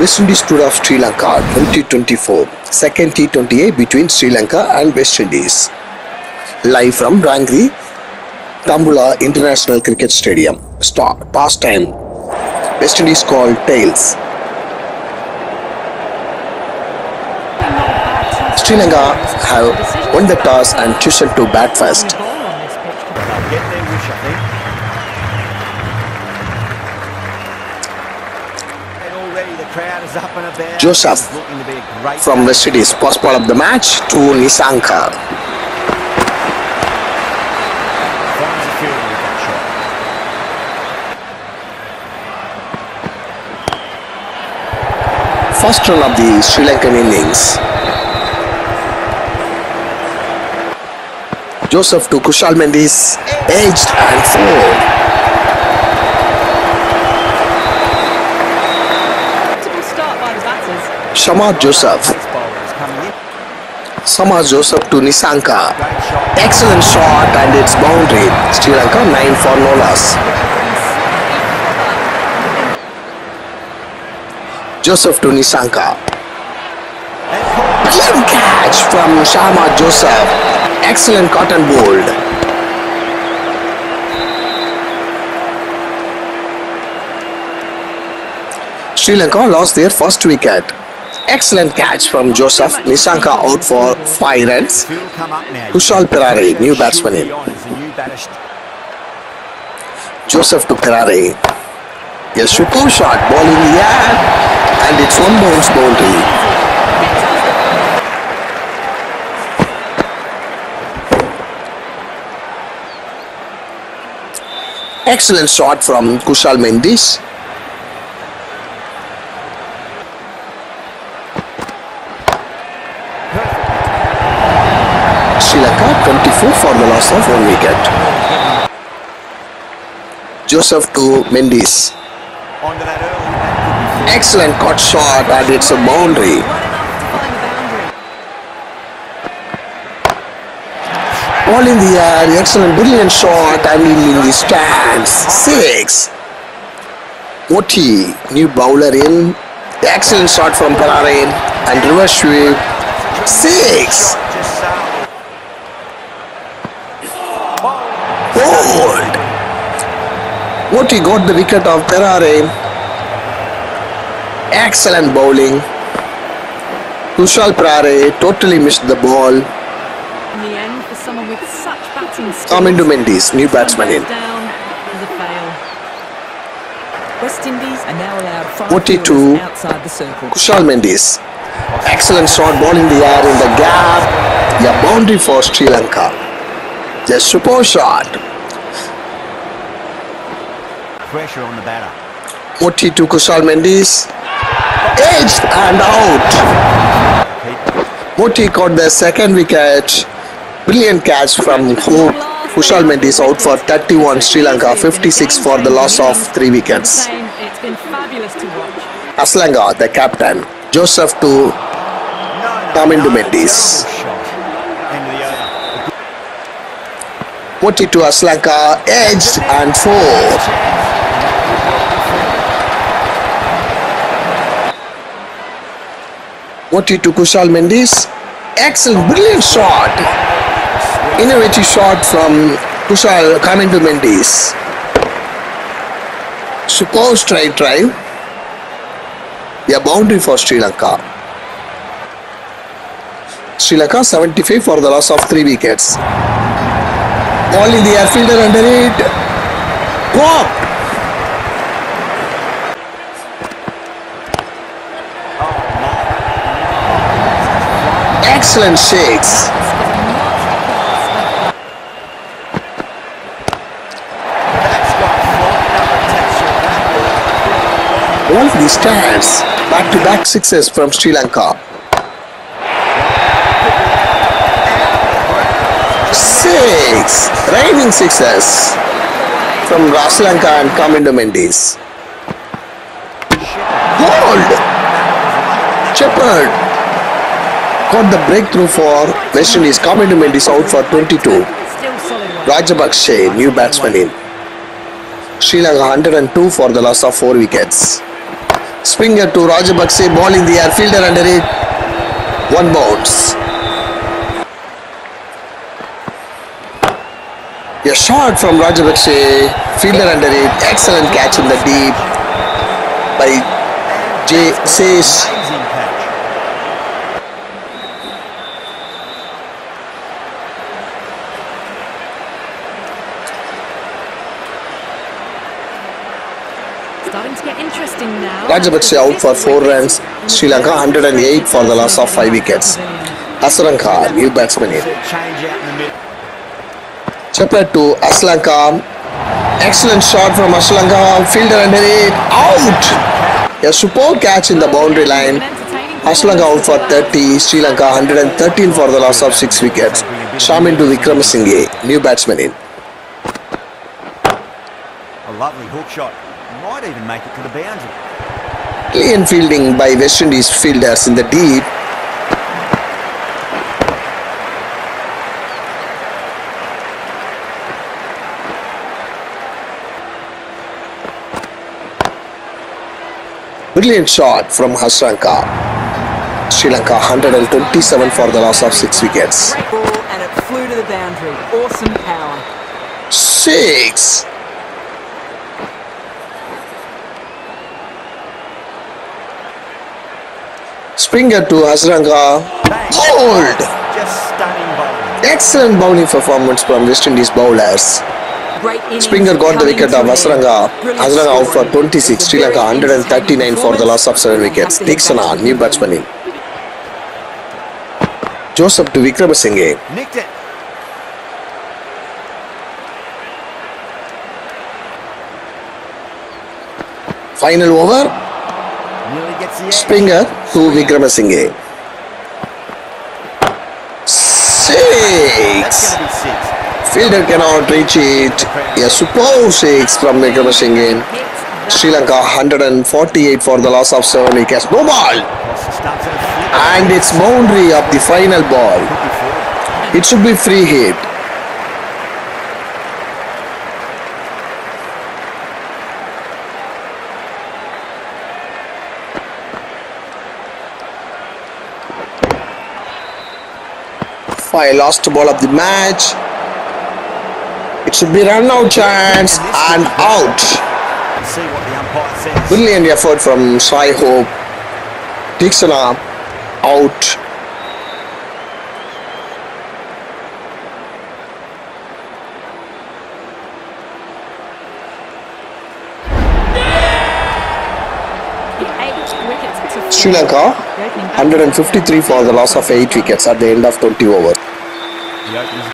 West Indies Tour of Sri Lanka 2024 second T20I between Sri Lanka and West Indies. Live from Rangiri, Dambulla International Cricket Stadium. Start past time. West Indies called tails. Sri Lanka have won the toss and chosen to bat first. Joseph It's looking to be a From. West Indies, first ball of the match to Nissanka. Finds the fielder with that shot. First run of the Sri Lankan innings. Joseph to Kusal Mendis, edged and four. Shamar Joseph. Shamar Joseph to Nissanka. Excellent shot and it's boundary. Sri Lanka 9 for no loss. Joseph to Nissanka. Brilliant catch from Shamar Joseph. Excellent cotton bowled. Sri Lanka lost their first wicket. Excellent catch from Joseph. Nissanka out for 5 runs. Kusal Perera, new batsman in. Joseph to Ferrari. A super shot, ball in the air, and it's one bounce boundary. Excellent shot from Kusal Mendis. Sri Lanka 24 for the loss of one wicket. Joseph to be Excellent cut shot and it's a boundary. All in the air, excellent brilliant shot and in, the stands. Six. Moti, new bowler in. Excellent shot from Perera and reverse sweep. Six. Motie got the wicket of Perera. Excellent bowling. Kusal Perera totally missed the ball. In the end, for someone with such batting skills. Kamindu Mendis, new batsman in. Down is a fail. West Indies are now allowed five 42. outside the circle. Kusal Mendis. Excellent shot, ball in the air in the gap. Yeah, boundary for Sri Lanka. Just super shot. Pressure on the batter. Motie to Kusal Mendis. Edged and out. Motie caught the second wicket. Brilliant catch from. Kusal Mendis out for 31. Sri Lanka 56 for the loss of 3 wickets. Saying It's been fabulous to watch. Asalanka, the captain. Joseph to No, no, Kamindu no, Mendis. terrible shot. Into the over. Motie to Asalanka. Edged and 4. Motie to Kusal Mendis. Excellent, brilliant shot. Innovative shot from Kusal coming to Mendis. Super straight drive. A boundary for Sri Lanka. Sri Lanka 75 for the loss of 3 wickets. Ball in the air, fielder under it. Walk. Excellent shakes. All the stands. Back to back sixes from Sri Lanka. Six. Raining sixes from Sri Lanka and Kamindu Mendis. Hold. Shepherd. Got the breakthrough for West Indies. Kamindu Mendis out for 22. Still solid work. Rajapaksa, new batsman in. Sri Lanka 102 for the loss of 4 wickets. Springer to Rajapaksa, ball in the air, fielder under it. One bounce. A shot from Rajapaksa, fielder under it. Excellent catch in the deep by J. Says. Amazing catch. Starting interesting now. Rajapaksa out for 4 runs. Sri Lanka 108 for the loss of 5 wickets. Hasaranga, new batsman in. Change out in the. Chapter to Asalanka. Excellent shot from Asalanka. Fielder under it. Out! A superb catch in the boundary line. Asalanka out for 30. Sri Lanka 113 for the loss of 6 wickets. Shamin to Wickramasinghe. New batsman in. A lovely hook shot. Might even make it to the boundary. Clean fielding by West Indies fielders in the deep. Brilliant shot from Hasaranga. Sri Lanka 127 for the loss of 6 wickets. Great ball and it flew to the boundary. Awesome power. 6. Springer to Hasaranga. Bang. Hold! Just stunning bowling. Excellent bowling performance from West Indies bowlers. Great innings. Springer got the coming wicket to of an Hasaranga. end. Brilliant Hasaranga out for scoring. 26. Sri Lanka Very 139 for the loss of 7 wickets. Fantastic Theekshana, batsman. new batsman in. Joseph to Wickramasinghe. Nicked it. Final over. Nearly gets the edge. Springer to Wickramasinghe. Six. Fielder cannot reach it. A superb six from Wickramasinghe. Sri Lanka 148 for the loss of 7 wickets. No ball. Across the stumps and a flip. And it's boundary of the final ball. Could be forward. It should be free hit. By last ball of the match. It should be run out chance and out. See what the umpire says. Brilliant effort from Shai Hope. Theekshana uh, out. Sri Lanka 153 for the loss of 8 wickets at the end of 20 overs. The openers